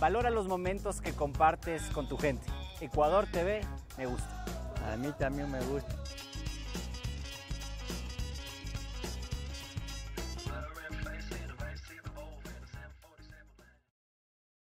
Valora los momentos que compartes con tu gente. Ecuador TV, me gusta. A mí también me gusta.